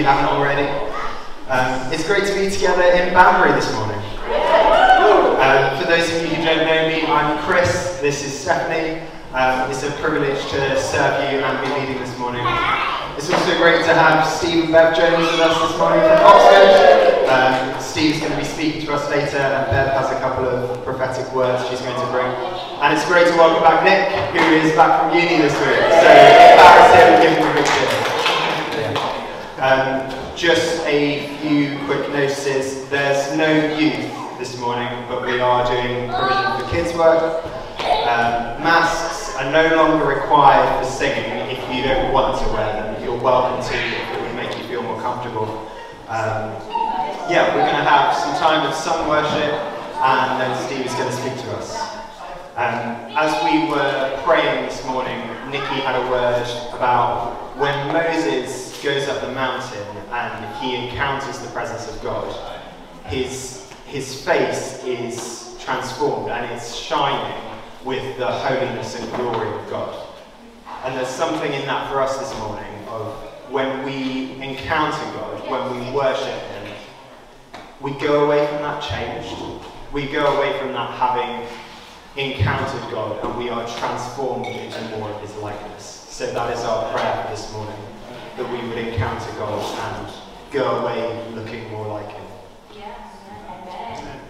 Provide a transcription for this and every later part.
you haven't already. Um, it's great to be together in Banbury this morning. Um, for those of you who don't know me, I'm Chris, this is Stephanie. Um, it's a privilege to serve you and be leading this morning. It's also great to have Steve and Bev Jones with us this morning from Oxford. Um, Steve's going to be speaking to us later, and Bev has a couple of prophetic words she's going to bring. And it's great to welcome back Nick, who is back from uni this week. So embarrass him and give him a big cheer. Um, just a few quick notices. There's no youth this morning, but we are doing provision for kids' work. Um, masks are no longer required for singing if you don't want to wear them. You're welcome to if it would make you feel more comfortable. Um, yeah, we're going to have some time of sung worship, and then Steve is going to speak to us. Um, as we were praying this morning, Nikki had a word about when Moses goes up the mountain and he encounters the presence of God, his, his face is transformed and it's shining with the holiness and glory of God. And there's something in that for us this morning of when we encounter God, when we worship Him, we go away from that changed. We go away from that having encountered God and we are transformed into more of His likeness. So that is our prayer for this morning, that we would encounter God and go away looking more like Him. Amen.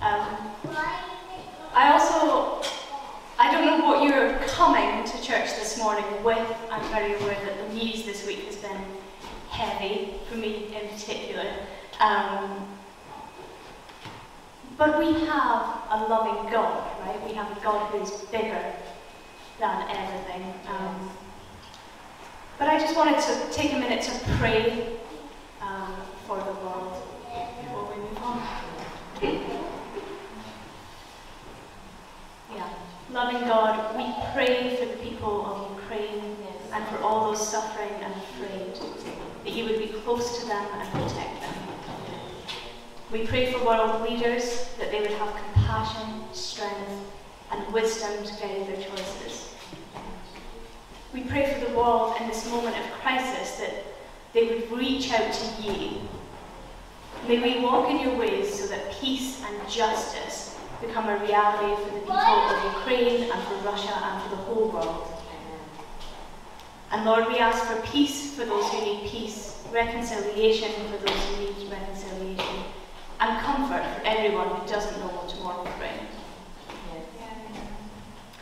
Um, I also, I don't know what you're coming to church this morning with. I'm very aware that the news this week has been heavy, for me in particular. Um, but we have a loving God, right? We have a God who's bigger than everything. Um, but I just wanted to take a minute to pray um, for the world before we move on. Yeah. Loving God, we pray for the people of Ukraine and for all those suffering and afraid, that you would be close to them and protect. We pray for world leaders that they would have compassion, strength, and wisdom to guide their choices. We pray for the world in this moment of crisis that they would reach out to you. May we walk in your ways so that peace and justice become a reality for the people of Ukraine and for Russia and for the whole world. And Lord, we ask for peace for those who need peace, reconciliation for those who need reconciliation, and comfort for everyone who doesn't know what tomorrow brings.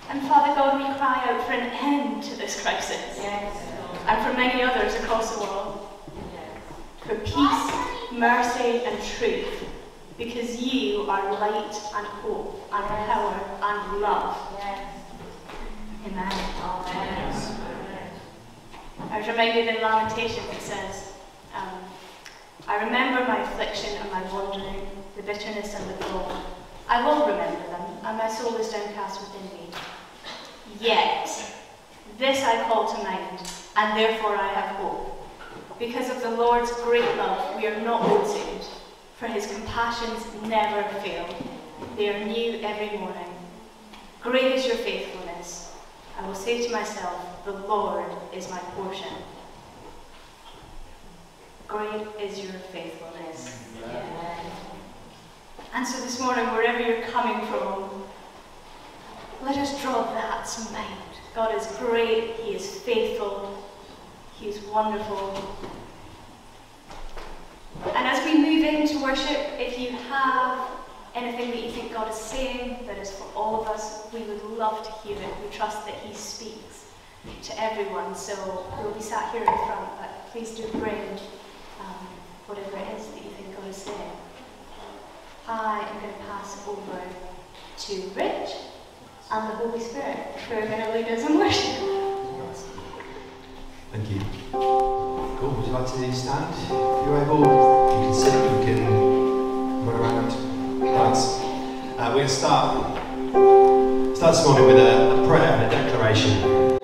And Father God, we cry out for an end to this crisis. And for many others across the world. For peace, mercy, and truth. Because you are light and hope and power and love. Amen. I was reminded in Lamentation it says, um, I remember my affliction and my wandering, the bitterness and the gall. I will remember them, and my soul is downcast within me. Yet, this I call to mind, and therefore I have hope. Because of the Lord's great love, we are not consumed, for his compassions never fail. They are new every morning. Great is your faithfulness. I will say to myself, the Lord is my portion. Great is your faithfulness. Amen. And so this morning, wherever you're coming from, let us draw that to mind. God is great, He is faithful, He is wonderful. And as we move into worship, if you have anything that you think God is saying that is for all of us, we would love to hear it. We trust that He speaks to everyone. So we'll be sat here in front, but please do bring whatever it is that you think God is saying. I am going to pass over to Rich and the Holy Spirit who are going to lead us in worship. Thank you. Cool. Would you like to stand? If you're able, you can sit, you can run around. Right. Uh, we're going to start, start this morning with a, a prayer and a declaration.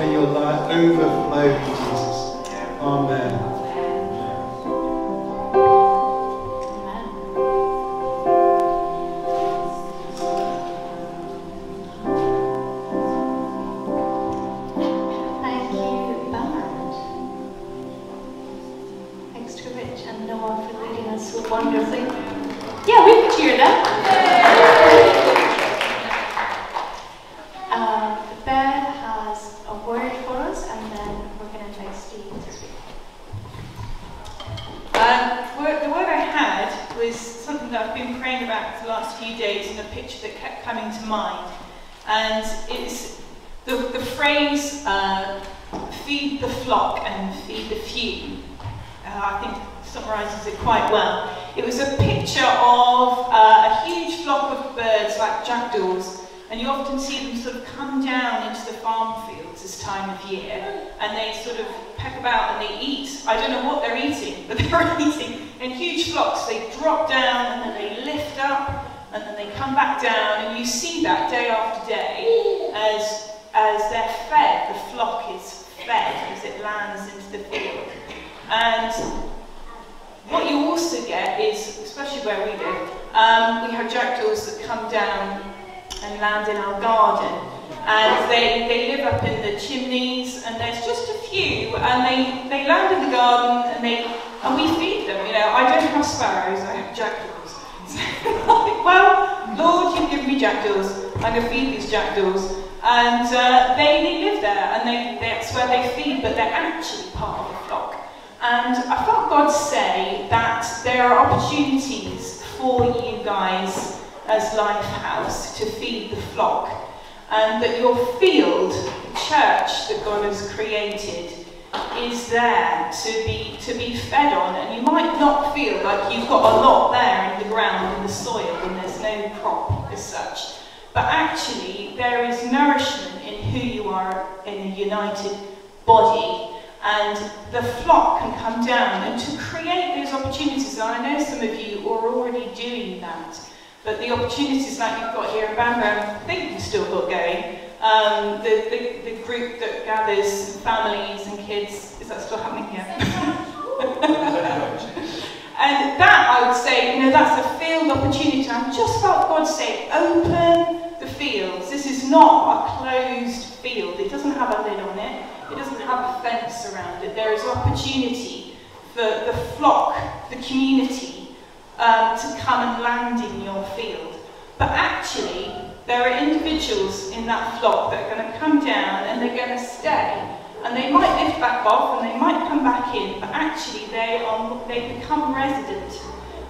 And your life and Uh, I think summarises it quite well. It was a picture of uh, a huge flock of birds like jackdaws and you often see them sort of come down into the farm fields this time of year and they sort of peck about and they eat. I don't know what they're eating, but they're eating in huge flocks. They drop down and then they lift up and then they come back down and you see that day after day as, as they're fed, the flock is fed as it lands into the field. And what you also get is, especially where we live, um, we have jackdaws that come down and land in our garden. And they, they live up in the chimneys, and there's just a few, and they, they land in the garden, and they and we feed them. You know, I don't have sparrows, I have jackdaws. So well, Lord, you've given me jackdaws. I'm going to feed these jackdaws. And uh, they, they live there, and they, that's where they feed, but they're actually part of the flock. And I felt God say that there are opportunities for you guys as Lifehouse to feed the flock, and that your field, the church that God has created, is there to be to be fed on. And you might not feel like you've got a lot there in the ground, in the soil, and there's no crop as such. But actually, there is nourishment in who you are in a united body and the flock can come down and to create those opportunities. And I know some of you are already doing that, but the opportunities like you've got here in Banbury, I think you've still got going. Um, the, the, the group that gathers families and kids, is that still happening here? and that, I would say, you know, that's a field opportunity. I just felt God say, open the fields. This is not a closed field. It doesn't have a lid on it. It doesn't have a fence around it. There is opportunity for the flock, the community, um, to come and land in your field. But actually, there are individuals in that flock that are going to come down and they're going to stay. And they might lift back off and they might come back in, but actually they, are, they become resident.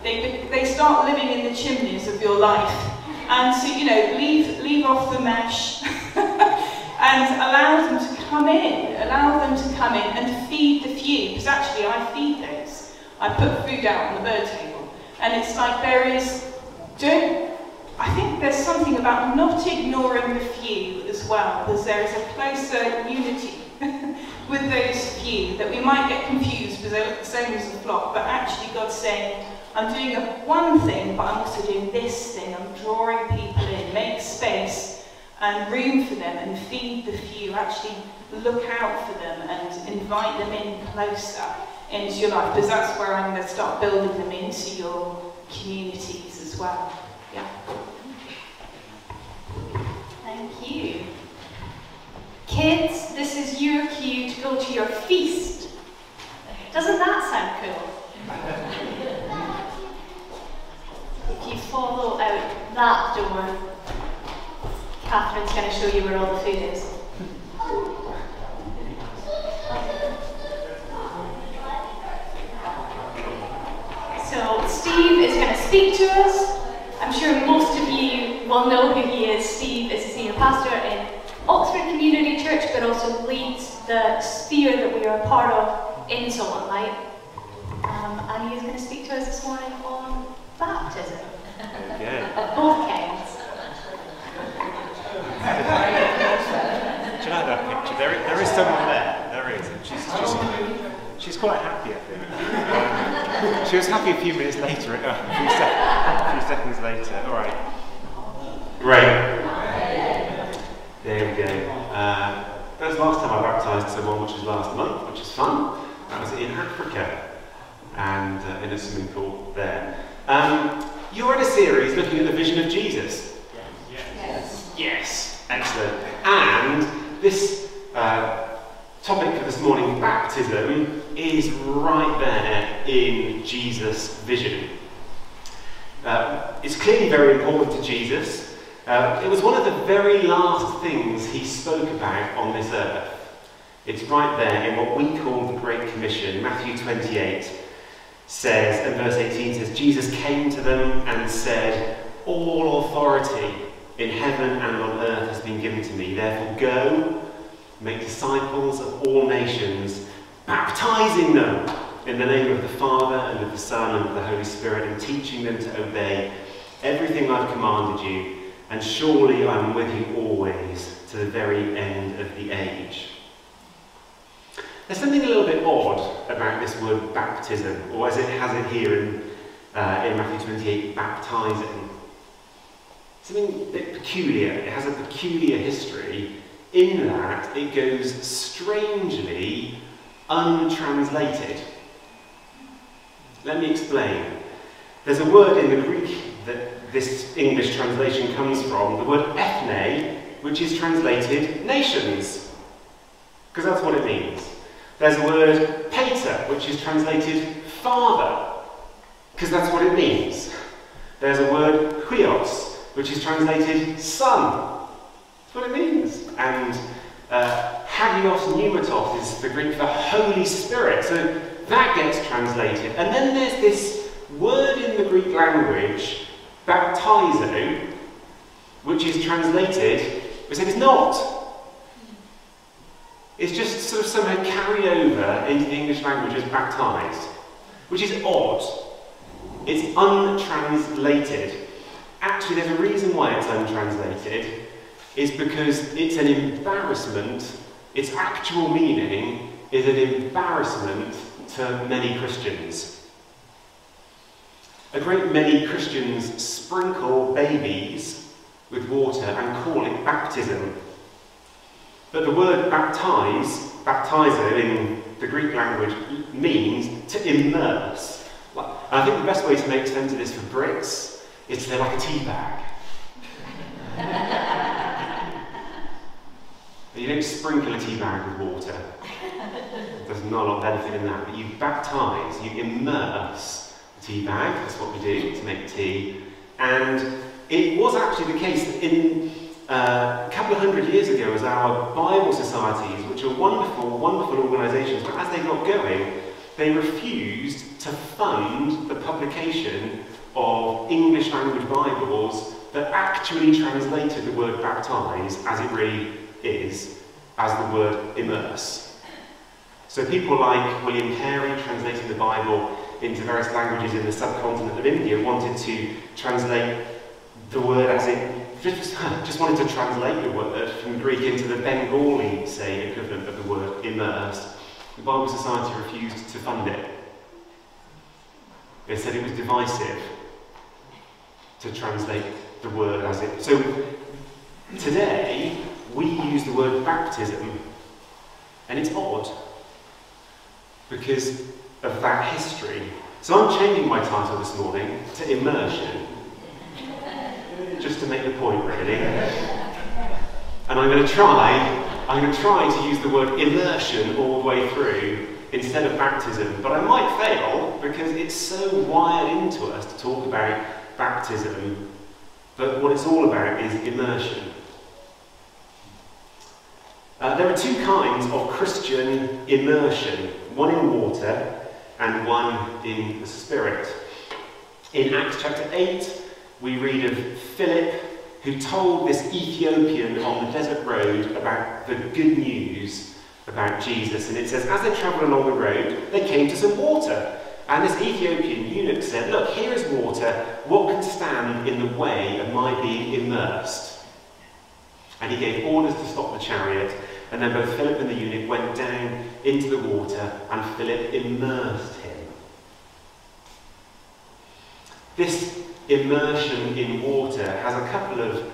They, they start living in the chimneys of your life. And so, you know, leave, leave off the mesh and allow them to come in. Allow them to come in and feed the few. Because actually, I feed those. I put food out on the bird table. And it's like there is, don't, I think there's something about not ignoring the few as well, because there is a closer unity with those few that we might get confused because they look the same as the flock, but actually God's saying, I'm doing one thing, but I'm also doing this thing. I'm drawing people in, make space and room for them and feed the few. Actually look out for them and invite them in closer into your life, because that's where I'm going to start building them into your communities as well. Yeah. Thank you. Kids, this is your cue to go to your feast. Doesn't that sound cool? if you follow out that door, Catherine's going to show you where all the food is. So Steve is going to speak to us. I'm sure most of you will know who he is. Steve is a senior pastor in Oxford Community Church, but also leads the sphere that we are a part of in Salt and Light. Um, and he is going to speak to us this morning on baptism Okay. of both kinds. Do you like that picture? There, there is someone there. There is. And she's, she's, she's quite happy, I think. Um, she was happy a few minutes later, uh, a, few sec- a few seconds later. All right. Great. There we go. Uh, that was last time I baptised someone, which was last month, which is fun. That was in Africa and uh, in a swimming pool there. Um, you're in a series looking at the vision of Jesus. Yes. Yes. Yes. Excellent. And this uh, topic for this morning, baptism, is right there in Jesus' vision. Uh, it's clearly very important to Jesus. Uh, it was one of the very last things he spoke about on this earth. It's right there in what we call the Great Commission. Matthew 28 says, and verse 18 says, Jesus came to them and said, All authority in heaven and on earth has been given to me. Therefore, go, make disciples of all nations, baptizing them in the name of the Father and of the Son and of the Holy Spirit, and teaching them to obey everything I've commanded you. And surely I'm with you always to the very end of the age. There's something a little bit odd about this word baptism, or as it has it here in, uh, in Matthew 28, baptizing. Something a bit peculiar. It has a peculiar history in that it goes strangely untranslated. Let me explain. There's a word in the Greek that this English translation comes from, the word ethne, which is translated nations, because that's what it means. There's a word pater, which is translated father, because that's what it means. There's a word huios, which is translated son. That's what it means. And uh, hagios pneumatos is the Greek for Holy Spirit. So that gets translated. And then there's this word in the Greek language, baptizo, which is translated, said it's not. It's just sort of somehow carried over into the English language as baptized, which is odd. It's untranslated. Actually, there's a reason why it's untranslated, is because it's an embarrassment, its actual meaning is an embarrassment to many Christians. A great many Christians sprinkle babies with water and call it baptism. But the word baptize, baptizo in the Greek language, means to immerse. I think the best way to make sense of this for Brits is they're like a tea bag. you don't sprinkle a tea bag with water. There's not a lot of benefit in that. But you baptize, you immerse the tea bag. That's what we do to make tea. And it was actually the case that in uh, a couple of hundred years ago, as our Bible societies, which are wonderful, wonderful organisations, but as they got going, they refused to fund the publication of English language Bibles that actually translated the word baptize as it really is, as the word immerse. So people like William Carey translating the Bible into various languages in the subcontinent of India wanted to translate the word as it just, wanted to translate the word from Greek into the Bengali, say, equivalent of the word immerse. The Bible Society refused to fund it. They said it was divisive to translate the word as it. So today we use the word baptism, and it's odd because of that history. So I'm changing my title this morning to Immersion, just to make the point, really. And I'm going to try, I'm going to try to use the word immersion all the way through instead of baptism. But I might fail because it's so wired into us to talk about baptism. But what it's all about is immersion. Uh, there are two kinds of Christian immersion one in water and one in the Spirit. In Acts chapter 8, we read of Philip who told this Ethiopian on the desert road about the good news about Jesus. And it says, as they travelled along the road, they came to some water. And this Ethiopian eunuch said, Look, here is water. What can stand in the way of my being immersed? And he gave orders to stop the chariot. And then both Philip and the eunuch went down into the water, and Philip immersed him. This immersion in water has a couple of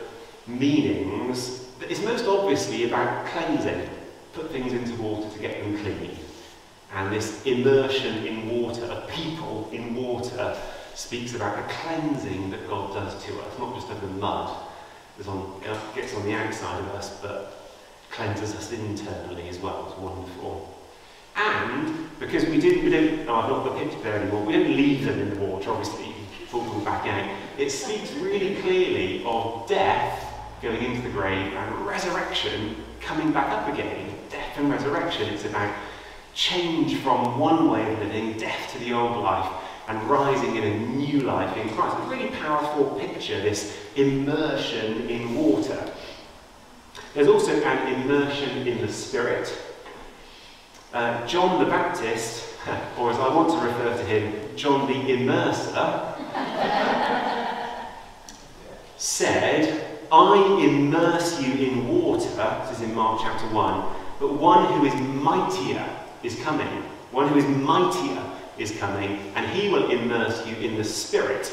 meanings. It's most obviously about cleansing. Put things into water to get them clean. And this immersion in water, a people in water, speaks about the cleansing that God does to us, not just of the mud that on, uh, gets on the outside of us, but cleanses us internally as well. It's wonderful. And because we didn't, we don't, oh, I've not got the picture there anymore, we don't leave them in the water, obviously, pull them back out. It speaks really clearly of death going into the grave and resurrection coming back up again. Death and resurrection, it's about change from one way of living, death to the old life, and rising in a new life in Christ. A really powerful picture, this immersion in water. There's also an immersion in the Spirit. Uh, John the Baptist, or as I want to refer to him, John the Immerser, said, I immerse you in water, this is in Mark chapter 1, but one who is mightier is coming. One who is mightier is coming, and he will immerse you in the Spirit.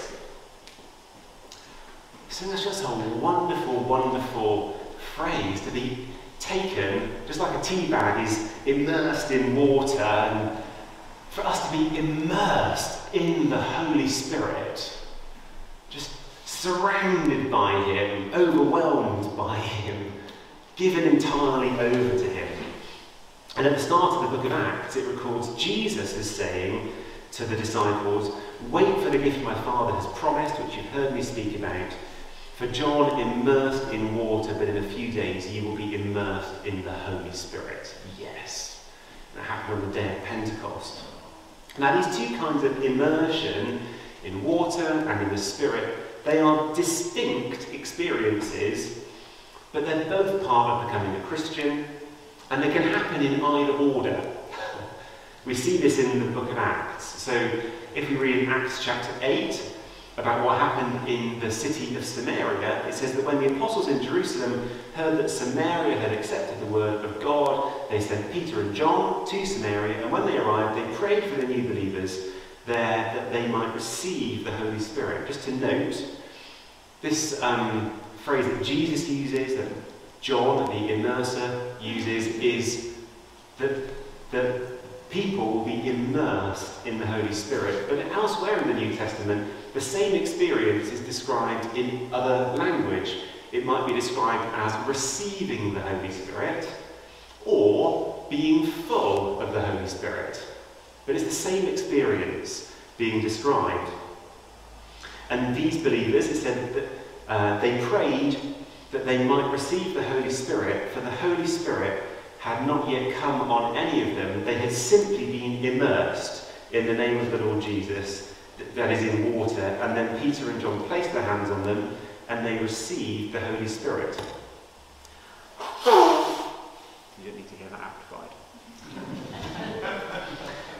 So that's just a wonderful, wonderful phrase to be taken, just like a tea bag is immersed in water, and for us to be immersed in the Holy Spirit, just surrounded by Him, overwhelmed by Him, given entirely over to Him. And at the start of the book of Acts, it records Jesus as saying to the disciples, Wait for the gift my Father has promised, which you've heard me speak about. For John immersed in water, but in a few days you will be immersed in the Holy Spirit. Yes. That happened on the day of Pentecost. Now, these two kinds of immersion in water and in the Spirit, they are distinct experiences, but they're both part of becoming a Christian, and they can happen in either order. we see this in the book of Acts. So, if we read Acts chapter 8, about what happened in the city of Samaria, it says that when the apostles in Jerusalem heard that Samaria had accepted the word of God, they sent Peter and John to Samaria, and when they arrived, they prayed for the new believers there that they might receive the Holy Spirit. Just to note, this um, phrase that Jesus uses, that John, the immerser, uses, is that the people will be immersed in the Holy Spirit. But elsewhere in the New Testament, the same experience is described in other language. It might be described as receiving the Holy Spirit or being full of the Holy Spirit. But it's the same experience being described. And these believers, it said that uh, they prayed that they might receive the Holy Spirit, for the Holy Spirit had not yet come on any of them. They had simply been immersed in the name of the Lord Jesus, that is in water, and then Peter and John placed their hands on them and they received the Holy Spirit. You don't need to hear that amplified.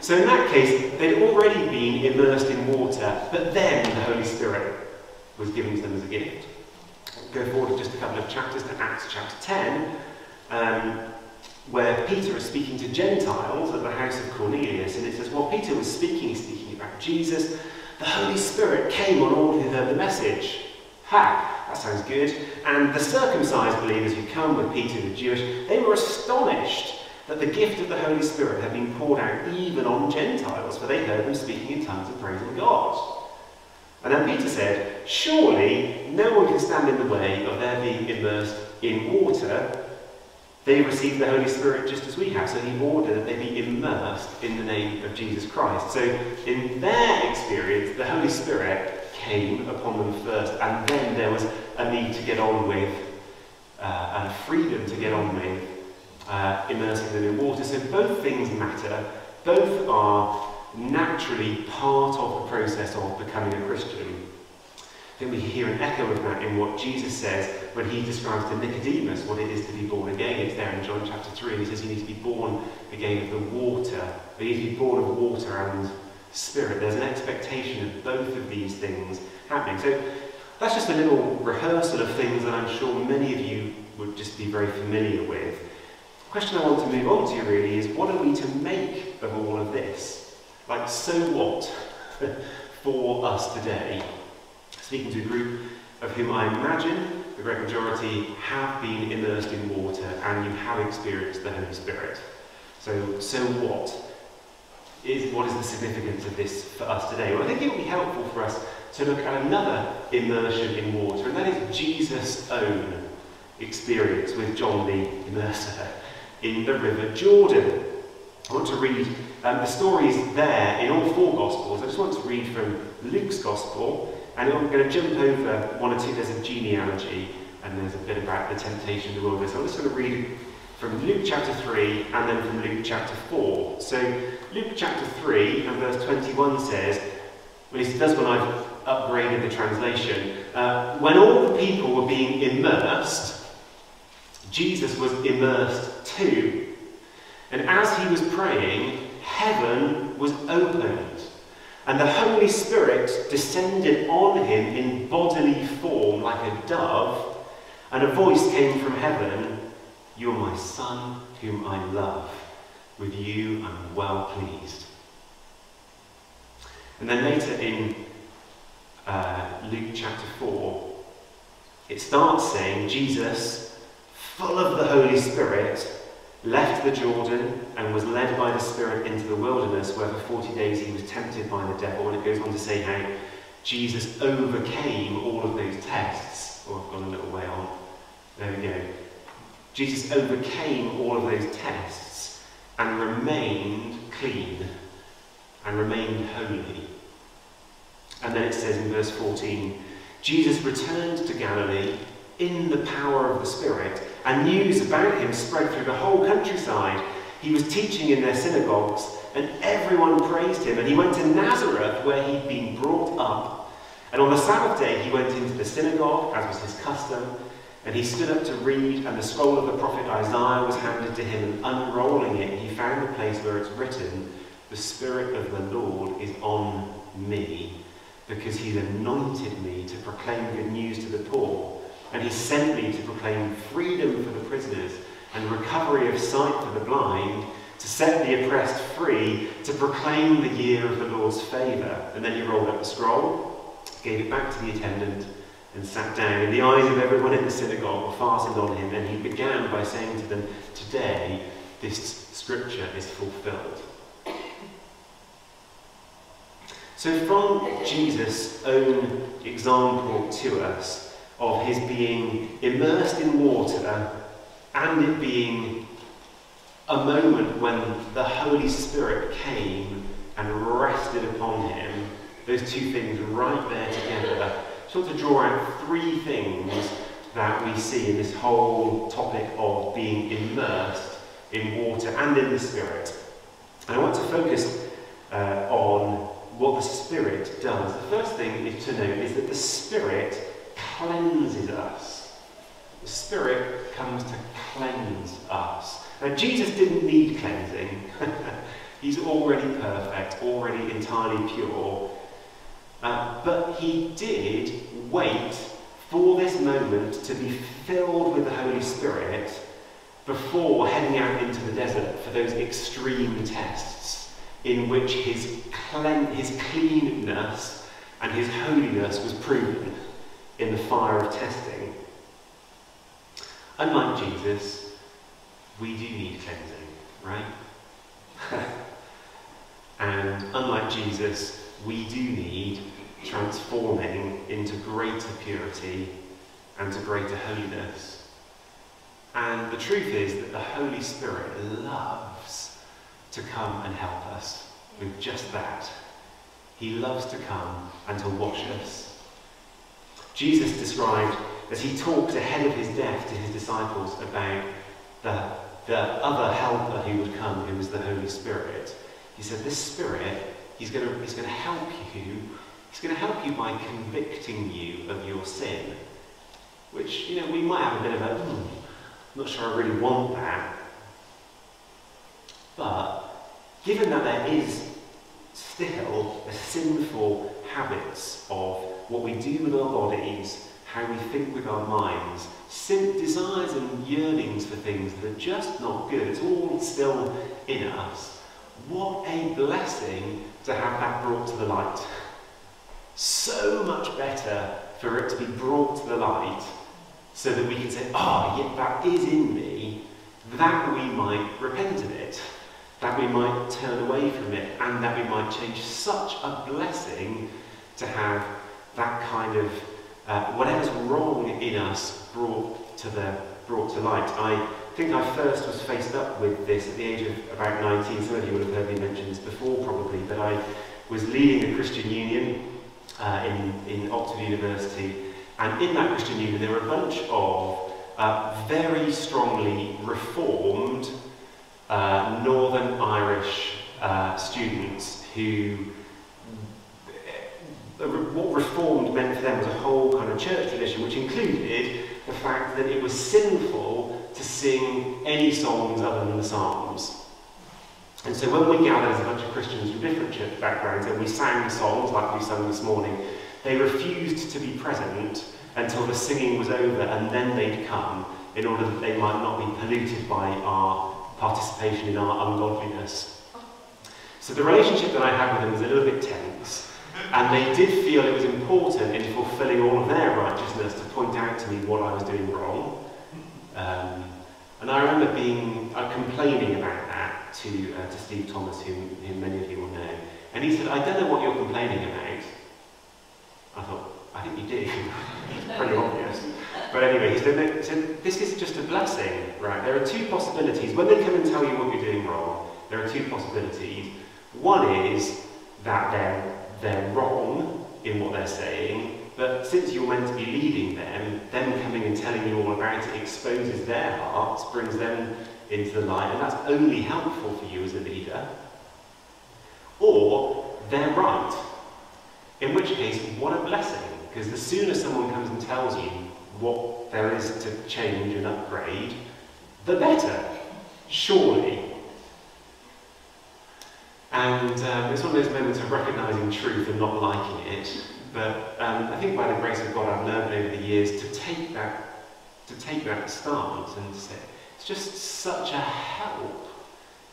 so in that case, they'd already been immersed in water, but then the Holy Spirit was given to them as a gift. Go forward just a couple of chapters to Acts chapter 10. Um, where Peter is speaking to Gentiles at the house of Cornelius, and it says, while Peter was speaking, he's speaking about Jesus, the Holy Spirit came on all who heard the message. Ha, that sounds good. And the circumcised believers who come with Peter, the Jewish, they were astonished that the gift of the Holy Spirit had been poured out even on Gentiles, for they heard them speaking in tongues and praising God. And then Peter said, Surely no one can stand in the way of their being immersed in water. They received the Holy Spirit just as we have, so he ordered that they be immersed in the name of Jesus Christ. So, in their experience, the Holy Spirit came upon them first, and then there was a need to get on with, uh, and freedom to get on with, uh, immersing them in water. So, both things matter, both are naturally part of the process of becoming a Christian. I think we hear an echo of that in what Jesus says when he describes to Nicodemus what it is to be born again. It's there in John chapter 3, and he says you need to be born again of the water. You need to be born of water and spirit. There's an expectation of both of these things happening. So that's just a little rehearsal of things that I'm sure many of you would just be very familiar with. The question I want to move on to really is what are we to make of all of this? Like, so what for us today? Speaking to a group of whom I imagine the great majority have been immersed in water and you have experienced the Holy Spirit. So, so what? Is, what is the significance of this for us today? Well, I think it would be helpful for us to look at another immersion in water, and that is Jesus' own experience with John the Immerser in the River Jordan. I want to read um, the is there in all four Gospels. I just want to read from Luke's Gospel, and I'm going to jump over one or two. There's a genealogy, and there's a bit about the temptation of the wilderness. I'm just going to read from Luke chapter 3 and then from Luke chapter 4. So, Luke chapter 3 and verse 21 says, well, he does when I've upgraded the translation, uh, when all the people were being immersed, Jesus was immersed too. And as he was praying, heaven was opened, and the Holy Spirit descended on him in bodily form like a dove, and a voice came from heaven You're my Son, whom I love. With you I'm well pleased. And then later in uh, Luke chapter 4, it starts saying, Jesus, full of the Holy Spirit, left the Jordan and was led by the Spirit into the wilderness, where for 40 days he was tempted by the devil. And it goes on to say how Jesus overcame all of those tests. Oh, I've gone a little way on. There we go. Jesus overcame all of those tests and remained clean and remained holy. And then it says in verse 14 Jesus returned to Galilee in the power of the Spirit and news about him spread through the whole countryside. He was teaching in their synagogues, and everyone praised him. And he went to Nazareth, where he'd been brought up. And on the Sabbath day, he went into the synagogue, as was his custom, and he stood up to read, and the scroll of the prophet Isaiah was handed to him, and unrolling it, he found the place where it's written, The Spirit of the Lord is on me, because he's anointed me to proclaim good news to the poor. And he sent me to proclaim freedom for the prisoners and recovery of sight for the blind, to set the oppressed free, to proclaim the year of the Lord's favour. And then he rolled up the scroll, gave it back to the attendant, and sat down. And the eyes of everyone in the synagogue were fastened on him, and he began by saying to them, Today this scripture is fulfilled. So, from Jesus' own example to us, of his being immersed in water and it being a moment when the Holy Spirit came and rested upon him, those two things right there together. I just want to draw out three things that we see in this whole topic of being immersed in water and in the Spirit. And I want to focus uh, on what the Spirit does. The first thing to note is that the Spirit cleanses us. The Spirit comes to cleanse us. Now, Jesus didn't need cleansing. He's already perfect, already entirely pure. Uh, but he did wait for this moment to be filled with the Holy Spirit before heading out into the desert for those extreme tests in which his, clean, his cleanness and his holiness was proven in the fire of testing. Unlike Jesus, we do need cleansing. right? and unlike Jesus, we do need transforming into greater purity and to greater holiness. And the truth is that the Holy Spirit loves to come and help us with just that. He loves to come and to wash us. Jesus described as he talked ahead of his death to his disciples about the, the other helper who would come, who was the Holy Spirit. He said, This Spirit, he's going to, he's going to help you. He's going to help you by convicting you of your sin. Which, you know, we might have a bit of a, hmm, not sure I really want that. But given that there is still a sinful habits of what we do with our bodies, how we think with our minds, sin, desires and yearnings for things that are just not good, it's all still in us. What a blessing to have that brought to the light. So much better for it to be brought to the light so that we can say, ah, oh, yet that is in me, that we might repent of it, that we might turn away from it, and that we might change. Such a blessing to have that kind of uh, whatever's wrong in us brought to the brought to light. I think I first was faced up with this at the age of about 19. Some of you would have heard me mention this before, probably, but I was leading a Christian union uh, in, in Oxford University, and in that Christian union there were a bunch of uh, very strongly reformed uh, Northern Irish uh, students who what reformed meant for them was a whole kind of church tradition, which included the fact that it was sinful to sing any songs other than the Psalms. And so when we gathered as a bunch of Christians from different church backgrounds and we sang songs like we sang this morning, they refused to be present until the singing was over and then they'd come in order that they might not be polluted by our participation in our ungodliness. So the relationship that I had with them was a little bit tense. And they did feel it was important in fulfilling all of their righteousness to point out to me what I was doing wrong. Um, and I remember being uh, complaining about that to, uh, to Steve Thomas, whom, whom many of you will know. And he said, I don't know what you're complaining about. I thought, I think you do. it's pretty obvious. But anyway, he said, he said, this is just a blessing, right? There are two possibilities. When they come and tell you what you're doing wrong, there are two possibilities. One is that they're they're wrong in what they're saying, but since you're meant to be leading them, them coming and telling you all about it exposes their hearts, brings them into the light, and that's only helpful for you as a leader. Or they're right, in which case, what a blessing, because the sooner someone comes and tells you what there is to change and upgrade, the better, surely. And um, it's one of those moments of recognizing truth and not liking it. But um, I think by the grace of God, I've learned over the years to take that, to take that stance and say, it's just such a help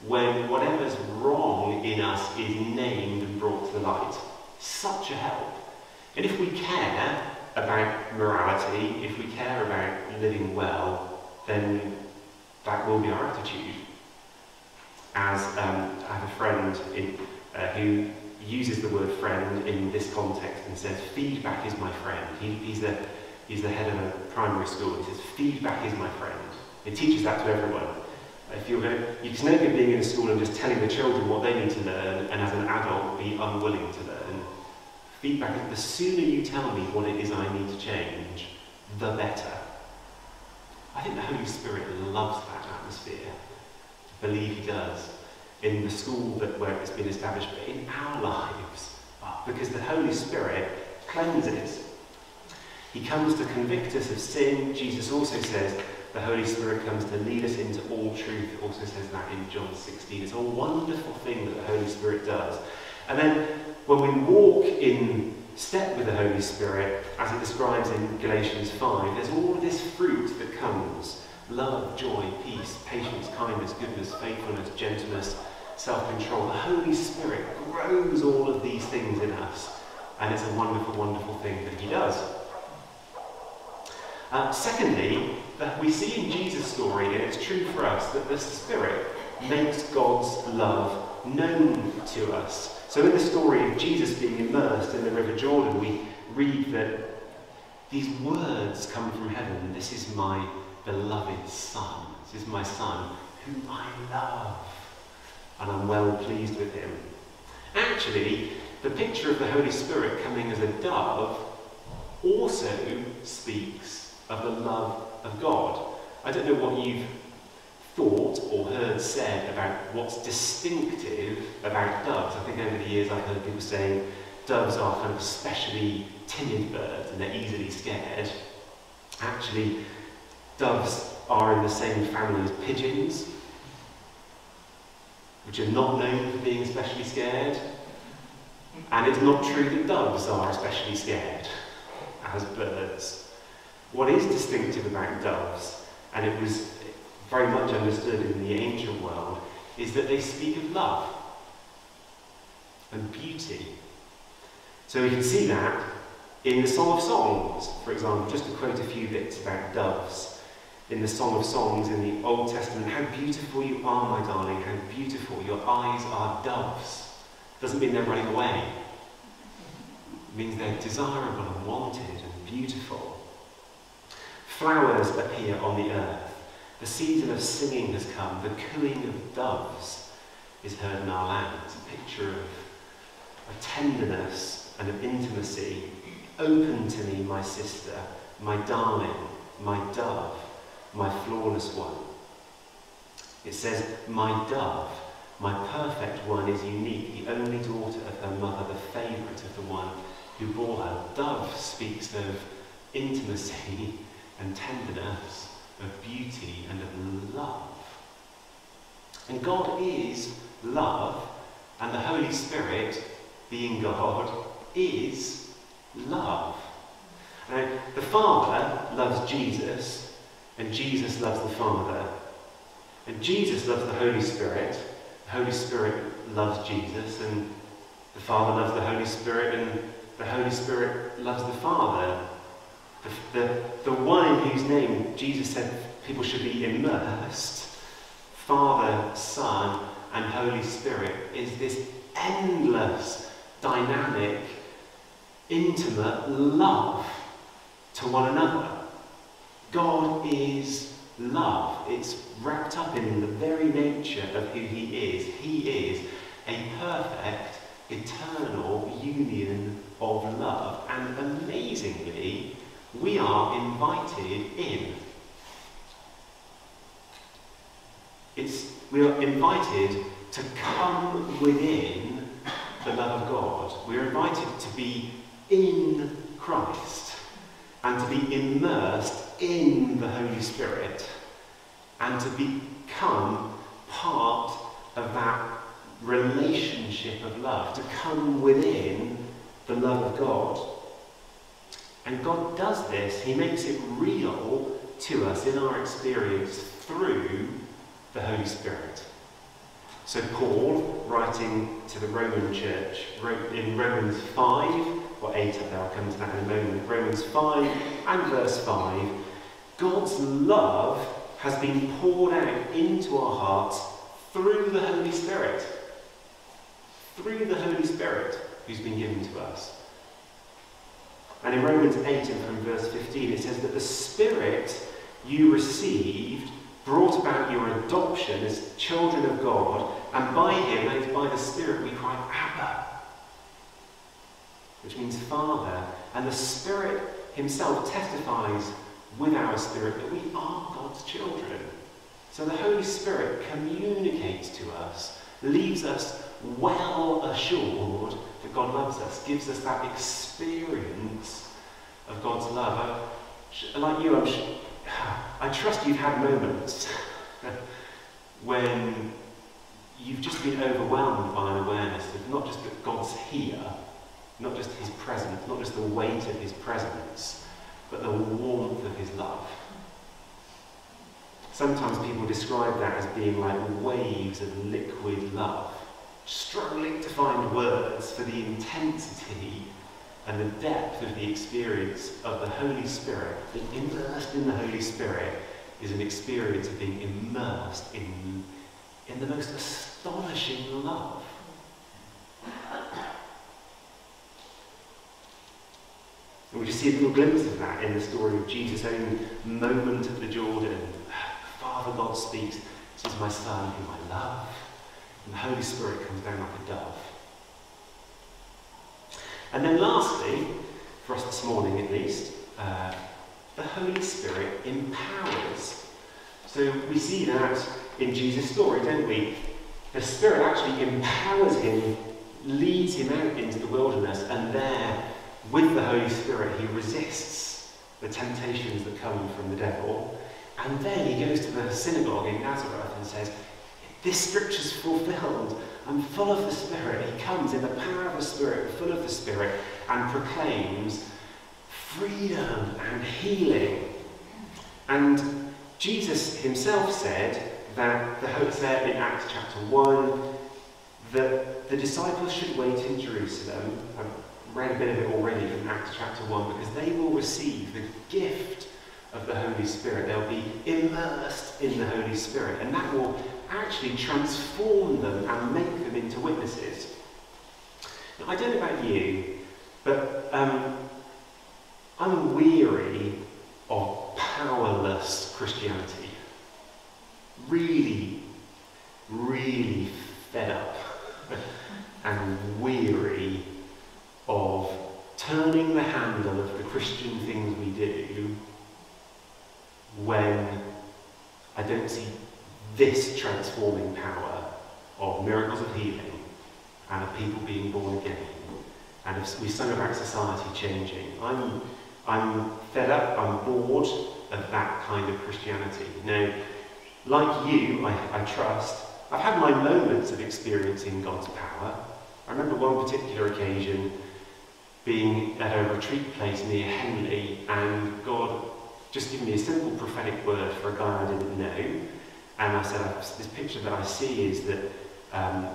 when whatever's wrong in us is named and brought to the light. Such a help. And if we care about morality, if we care about living well, then that will be our attitude as um, I have a friend in, uh, who uses the word friend in this context and says, feedback is my friend. He, he's, the, he's the head of a primary school. He says, feedback is my friend. It teaches that to everyone. If you're going to, it's no good being in a school and just telling the children what they need to learn, and as an adult be unwilling to learn. Feedback, the sooner you tell me what it is I need to change, the better. I think the Holy Spirit loves that atmosphere believe he does in the school that where it's been established, but in our lives, uh, because the Holy Spirit cleanses. He comes to convict us of sin. Jesus also says the Holy Spirit comes to lead us into all truth. It also says that in John 16. It's a wonderful thing that the Holy Spirit does. And then when we walk in step with the Holy Spirit, as it describes in Galatians 5, there's all this fruit that comes love, joy, peace, patience, kindness, goodness, faithfulness, gentleness, self-control. The Holy Spirit grows all of these things in us, and it's a wonderful, wonderful thing that he does. Uh, secondly, that we see in Jesus' story, and it's true for us, that the Spirit makes God's love known to us. So, in the story of Jesus being immersed in the River Jordan, we read that these words come from heaven This is my beloved Son. This is my Son, whom I love, and I'm well pleased with him. Actually, the picture of the Holy Spirit coming as a dove also speaks of the love of God. I don't know what you've thought or heard said about what's distinctive about doves. I think over the years I've heard people saying doves are kind of especially timid birds and they're easily scared. Actually, doves are in the same family as pigeons, which are not known for being especially scared. And it's not true that doves are especially scared as birds. What is distinctive about doves, and it was very much understood in the ancient world, is that they speak of love and beauty. So we can see that in the Song of Songs, for example, just to quote a few bits about doves. In the Song of Songs in the Old Testament, how beautiful you are, my darling, how beautiful. Your eyes are doves. Doesn't mean they're running away. It means they're desirable and wanted and beautiful. Flowers appear on the earth. The season of singing has come. The cooing of doves is heard in our land. It's a picture of a tenderness and of intimacy. Open to me, my sister, my darling, my dove, my flawless one. It says, My dove, my perfect one, is unique, the only daughter of her mother, the favourite of the one who bore her. Dove speaks of intimacy and tenderness, of beauty and of love. And God is love, and the Holy Spirit, being God, is love. Now, the Father loves Jesus, and Jesus loves the Father. And Jesus loves the Holy Spirit, the Holy Spirit loves Jesus, and the Father loves the Holy Spirit, and the Holy Spirit loves the Father. The, the, the one in whose name Jesus said people should be immersed, Father, Son, and Holy Spirit, is this endless, dynamic, intimate love to one another. God is love. It's wrapped up in the very nature of who He is. He is a perfect, eternal union of love. And amazingly, we are invited in. It's, we are invited to come within the love of God. We're invited to be in Christ and to be immersed in the Holy Spirit and to become part of that relationship of love, to come within the love of God. And God does this, He makes it real to us in our experience through the Holy Spirit. So, Paul, writing to the Roman church, wrote in Romans 5, or 8 up there, I'll come to that in a moment. Romans 5 and verse 5 God's love has been poured out into our hearts through the Holy Spirit. Through the Holy Spirit who's been given to us. And in Romans 8 and from verse 15, it says that the Spirit you received brought about your adoption as children of God, and by Him, that is by the Spirit, we cry, Abba, which means Father. And the Spirit Himself testifies with our spirit that we are God's children. So the Holy Spirit communicates to us, leaves us well assured that God loves us, gives us that experience of God's love. I, like you, I'm, I trust you've had moments when you've just been overwhelmed by an awareness of not just that God's here, not just his presence, not just the weight of his presence, but the warmth of his love. Sometimes people describe that as being like waves of liquid love, struggling to find words for the intensity and the depth of the experience of the Holy Spirit. Being immersed in the Holy Spirit is an experience of being immersed in, in the most astonishing love. And we just see a little glimpse of that in the story of Jesus' own moment at the Jordan. Father God speaks, This is my Son whom I love. And the Holy Spirit comes down like a dove. And then lastly, for us this morning at least, uh, the Holy Spirit empowers. So we see that in Jesus' story, don't we? The Spirit actually empowers him, leads him out into the wilderness, and there with the Holy Spirit, he resists the temptations that come from the devil. And then he goes to the synagogue in Nazareth and says, This scripture's fulfilled. I'm full of the Spirit. He comes in the power of the Spirit, full of the Spirit, and proclaims freedom and healing. And Jesus himself said that the hope there in Acts chapter 1 that the disciples should wait in Jerusalem read a bit of it already from Acts chapter 1 because they will receive the gift of the Holy Spirit. They'll be immersed in the Holy Spirit, and that will actually transform them and make them into witnesses. Now, I don't know about you, but um, I'm weary of powerless Christianity. Really, really fed up and weary of turning the handle of the Christian things we do when I don't see this transforming power of miracles of healing and of people being born again. And if we sung about society changing. I'm, I'm fed up, I'm bored of that kind of Christianity. Now, like you, I, I trust, I've had my moments of experiencing God's power. I remember one particular occasion being at a retreat place near Henley, and God just gave me a simple prophetic word for a guy I didn't know. And I said, this picture that I see is that um,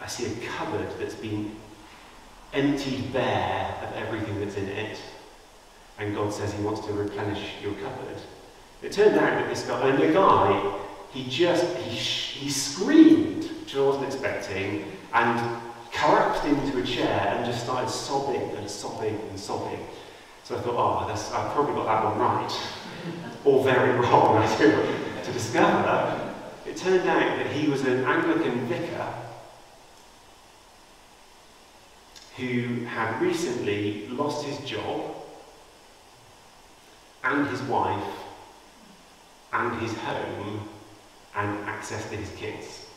I see a cupboard that's been emptied bare of everything that's in it. And God says he wants to replenish your cupboard. It turned out that this guy, and the guy, he just, he, he screamed, which I wasn't expecting, and collapsed into a chair and just started sobbing and sobbing and sobbing. So I thought, oh, that's, I've probably got that one right, or very wrong, I do, to discover. It turned out that he was an Anglican vicar who had recently lost his job and his wife and his home and access to his kids.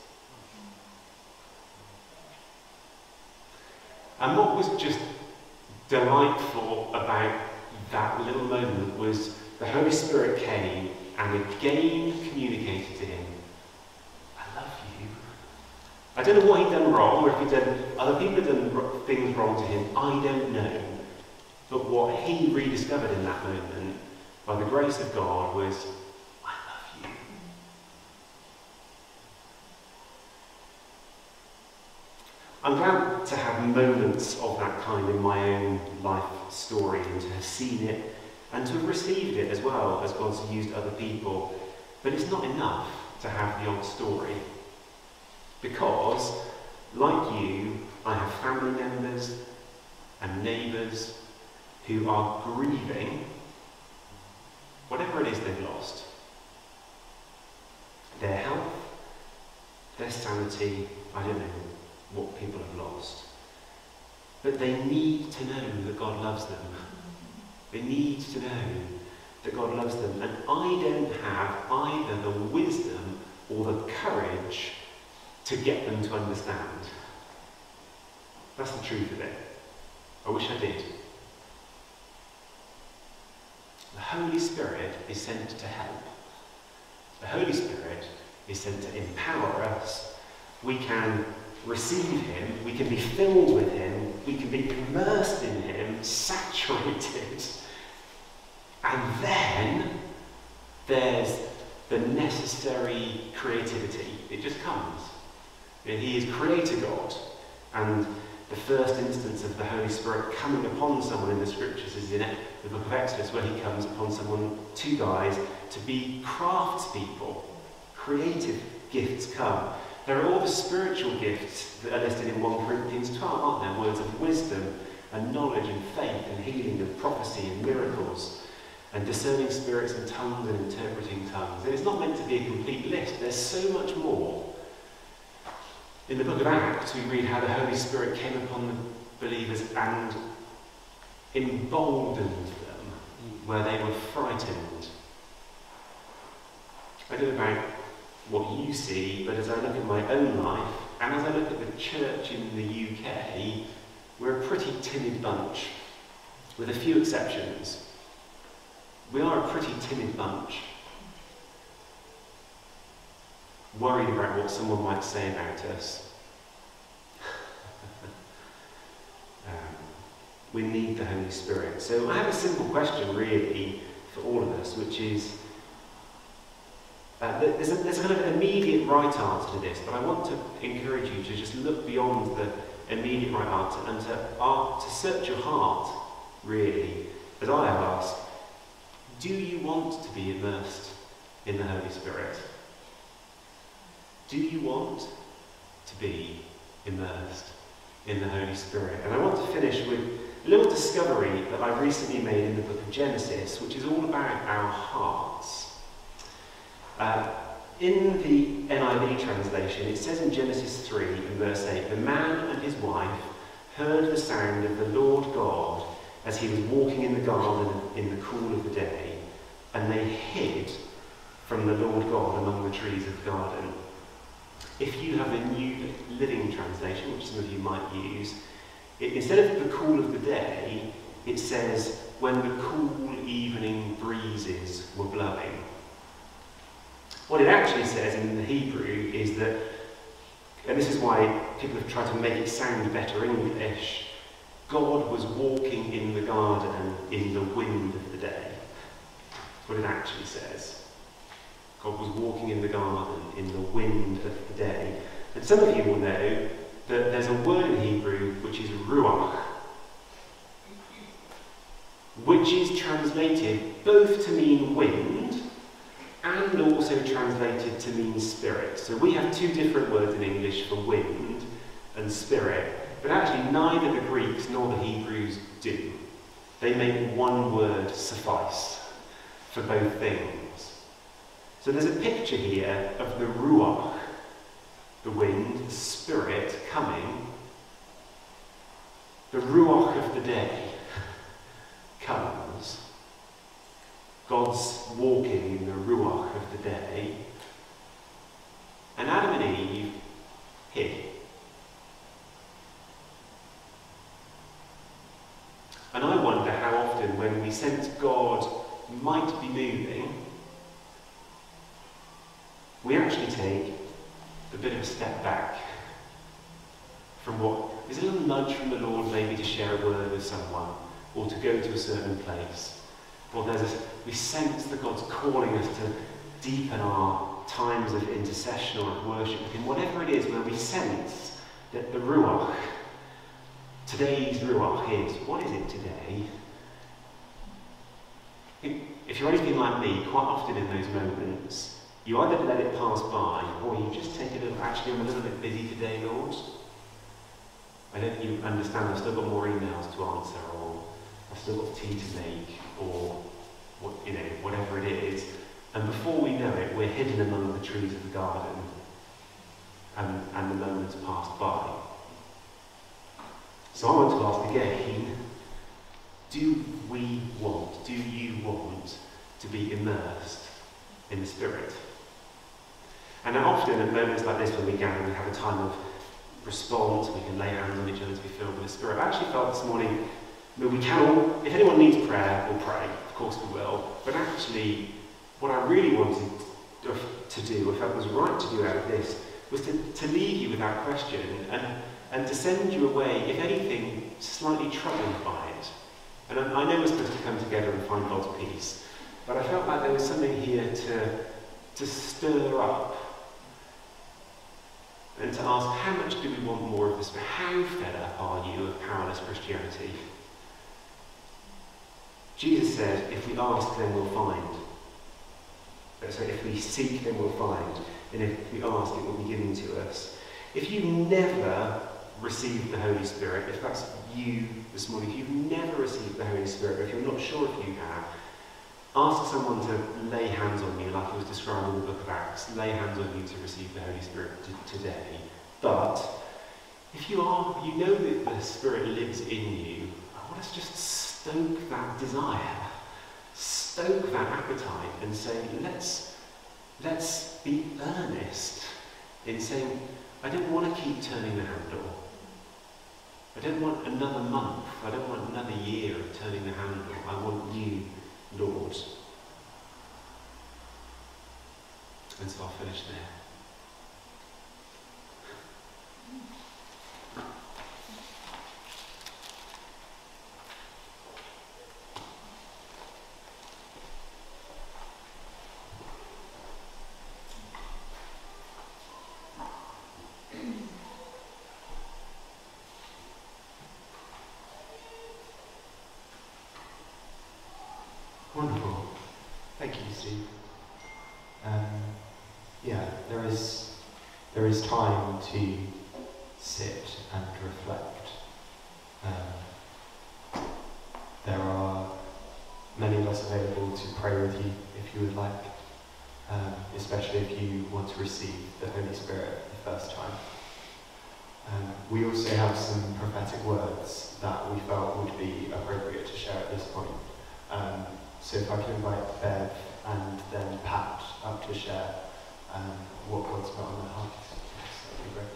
And what was just delightful about that little moment was the Holy Spirit came and again communicated to him, I love you. I don't know what he'd done wrong, or if he'd done, other people had done things wrong to him, I don't know. But what he rediscovered in that moment, by the grace of God, was I'm glad to have moments of that kind in my own life story and to have seen it and to have received it as well as God's used other people. But it's not enough to have the old story. Because, like you, I have family members and neighbours who are grieving whatever it is they've lost. Their health, their sanity, I don't know, what people have lost. But they need to know that God loves them. They need to know that God loves them. And I don't have either the wisdom or the courage to get them to understand. That's the truth of it. I wish I did. The Holy Spirit is sent to help. The Holy Spirit is sent to empower us. We can receive Him, we can be filled with Him, we can be immersed in Him, saturated. And then there's the necessary creativity. It just comes. He is Creator God. And the first instance of the Holy Spirit coming upon someone in the scriptures is in the book of Exodus, where he comes upon someone, two guys, to be craftspeople. Creative gifts come. There are all the spiritual gifts that are listed in 1 Corinthians 12, aren't there? Words of wisdom and knowledge and faith and healing and prophecy and miracles and discerning spirits and tongues and interpreting tongues. And it's not meant to be a complete list. There's so much more. In the book of Acts, we read how the Holy Spirit came upon the believers and emboldened them where they were frightened. I don't know about what you see, but as I look at my own life, and as I look at the church in the UK, we're a pretty timid bunch, with a few exceptions. We are a pretty timid bunch. Worried about what someone might say about us. um, we need the Holy Spirit. So I have a simple question, really, for all of us, which is uh, there's, a, there's a kind of an immediate right answer to this, but I want to encourage you to just look beyond the immediate right answer and to, uh, to search your heart, really, as I have asked. Do you want to be immersed in the Holy Spirit? Do you want to be immersed in the Holy Spirit? And I want to finish with a little discovery that I've recently made in the book of Genesis, which is all about our hearts. Uh, in the NIV translation, it says in Genesis 3 in verse 8, the man and his wife heard the sound of the Lord God as he was walking in the garden in the cool of the day, and they hid from the Lord God among the trees of the garden. If you have a New Living Translation, which some of you might use, it, instead of the cool of the day, it says, when the cool evening breezes were blowing. What it actually says in the Hebrew is that, and this is why people have tried to make it sound better in English, God was walking in the garden in the wind of the day. That's what it actually says. God was walking in the garden in the wind of the day. And some of you will know that there's a word in Hebrew which is ruach, which is translated both to mean wind and also translated to mean spirit. So we have two different words in English for wind and spirit, but actually neither the Greeks nor the Hebrews do. They make one word suffice for both things. So there's a picture here of the ruach, the wind, the spirit coming. The ruach of the day comes God's walking in the ruach of the day. And Adam and Eve hid. And I wonder how often, when we sense God might be moving, we actually take a bit of a step back from what is a little nudge from the Lord, maybe to share a word with someone or to go to a certain place. Or there's a, we sense that God's calling us to deepen our times of intercession or of worship with Him, whatever it is where we sense that the Ruach, today's Ruach is, what is it today? If you're anything like me, quite often in those moments, you either let it pass by or you just take little, actually, I'm a little bit busy today, Lord. I don't think you understand, I've still got more emails to answer, or I've still got tea to make, or what, you know, whatever it is. And before we know it, we're hidden among the trees of the garden, and, and the moments pass by. So I want to ask again, do we want, do you want to be immersed in the Spirit? And often at moments like this when we gather, we have a time of response, we can lay hands on each other to be filled with the Spirit. I actually felt this morning we can all, if anyone needs prayer, we'll pray. Of course we will. But actually, what I really wanted to do, I was right to do out of this, was to, to leave you with that question and, and to send you away, if anything, slightly troubled by it. And I, I know we're supposed to come together and find God's peace, but I felt like there was something here to, to stir up and to ask, how much do we want more of this? How fed up are you of powerless Christianity? Jesus said, if we ask, then we'll find. Uh, so if we seek, then we'll find. and if we ask, it will be given to us. If you never received the Holy Spirit, if that's you this morning, if you've never received the Holy Spirit, if you're not sure if you have, ask someone to lay hands on you, like it was described in the book of Acts. Lay hands on you to receive the Holy Spirit today. But if you are, you know that the Spirit lives in you, I want us just stoke that desire, stoke that appetite, and say, let's let's be earnest in saying, I don't want to keep turning the handle. I don't want another month. I don't want another year of turning the handle. I want you, Lord. And so I'll finish there. Wonderful. Thank you, Steve. Um, yeah, there is there is time to sit and reflect. Um, there are many of us available to pray with you if you would like, um, especially if you want to receive the Holy Spirit the first time. Um, we also have some prophetic words that we felt would be appropriate to share at this point. Um, so if I can invite Bev and then Pat up to share um, what God's put on their hearts, that would be great.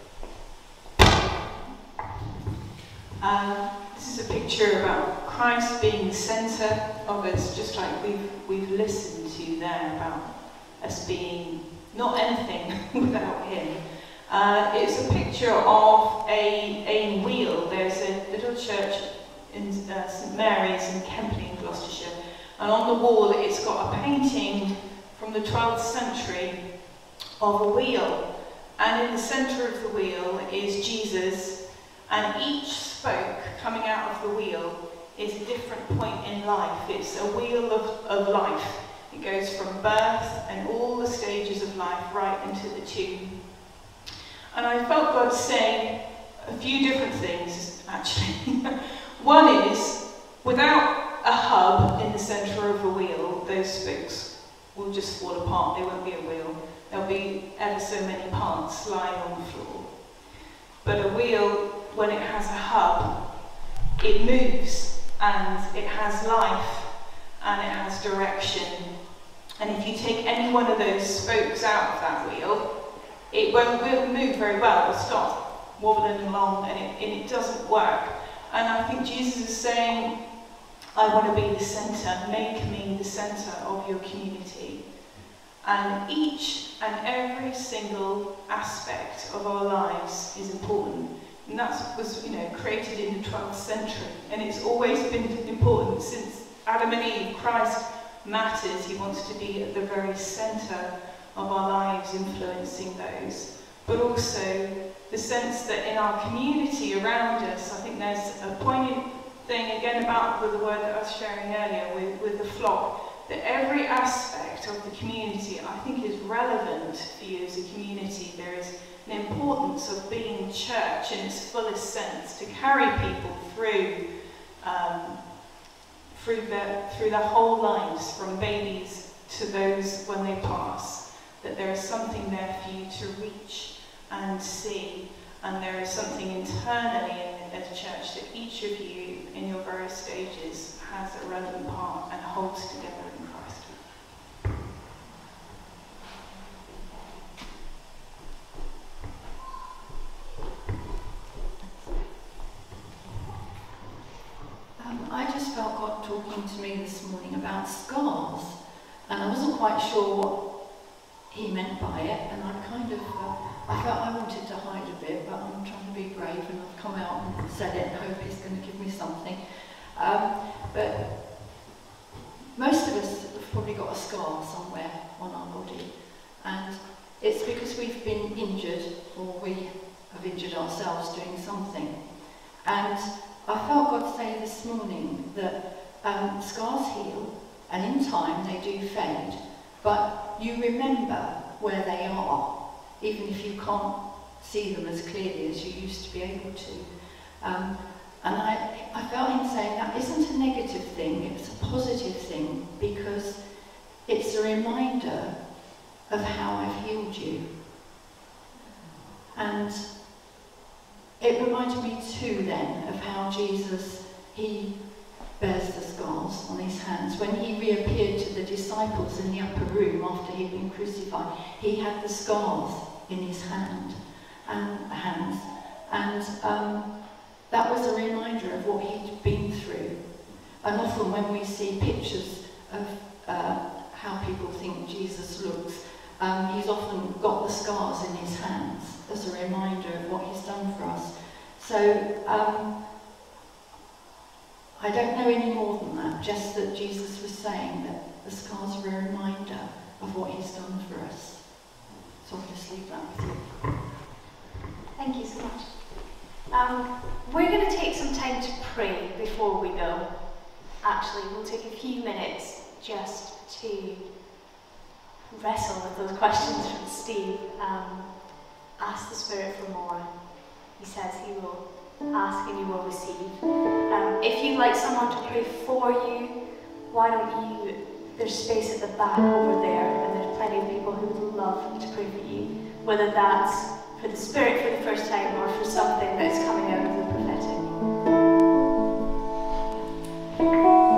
Um, this is a picture about Christ being the centre of us, just like we've, we've listened to there about us being not anything without Him. Uh, it's a picture of a, a wheel. There's a little church in uh, St Mary's in Kempley in Gloucestershire, and on the wall it's got a painting from the 12th century of a wheel. And in the centre of the wheel is Jesus, and each spoke coming out of the wheel is a different point in life. It's a wheel of, of life. It goes from birth and all the stages of life right into the tomb. And I felt God saying a few different things, actually. One is, without a hub in the centre of a wheel, those spokes will just fall apart. There won't be a wheel. There'll be ever so many parts lying on the floor. But a wheel, when it has a hub, it moves and it has life and it has direction. And if you take any one of those spokes out of that wheel, it won't, won't move very well. It'll stop wobbling along and it, and it doesn't work. And I think Jesus is saying, I want to be the centre, make me the centre of your community. And each and every single aspect of our lives is important. And that was, you know, created in the 12th century. And it's always been important since Adam and Eve. Christ matters. He wants to be at the very centre of our lives, influencing those. But also the sense that in our community around us, I think there's a poignant thing again about the word that I was sharing earlier with, with the flock, that every aspect of the community I think is relevant for you as a community. There is an importance of being church in its fullest sense, to carry people through um, through their, through their whole lives, from babies to those when they pass, that there is something there for you to reach and see, and there is something internally in, a church that each of you in your various stages has a relevant part and holds together in Christ. Um, I just felt God talking to me this morning about scars, and I wasn't quite sure what He meant by it, and I kind of, uh, I felt I wanted to hide a bit, but I'm trying to be brave, and I've come out and said it, and hope He's going to give me something. Um, but most of us have probably got a scar somewhere on our body, and it's because we've been injured, or we have injured ourselves doing something. And I felt God say this morning that um, scars heal, and in time they do fade, but you remember where they are. even if you can't see them as clearly as you used to be able to. Um, and I, I felt him saying that isn't a negative thing, it's a positive thing because it's a reminder of how I've healed you. And it reminded me too then of how Jesus, he bears the scars on his hands. When he reappeared to the disciples in the upper room after he'd been crucified, he had the scars in his hand and hands. And um, that was a reminder of what he'd been through. And often when we see pictures of uh, how people think Jesus looks, um, he's often got the scars in his hands as a reminder of what he's done for us. So um, I don't know any more than that, just that Jesus was saying that the scars are a reminder of what he's done for us. So I'll just leave that with you. Thank you so much. Um, we're going to take some time to pray before we go. Actually, we'll take a few minutes just to wrestle with those questions from Steve. Um, ask the Spirit for more. He says he will ask and you will receive. Um, if you'd like someone to pray for you, why don't you? There's space at the back over there, and there's plenty of people who would love to pray for you, whether that's for the Spirit for the first time or for something that's coming out of the prophetic.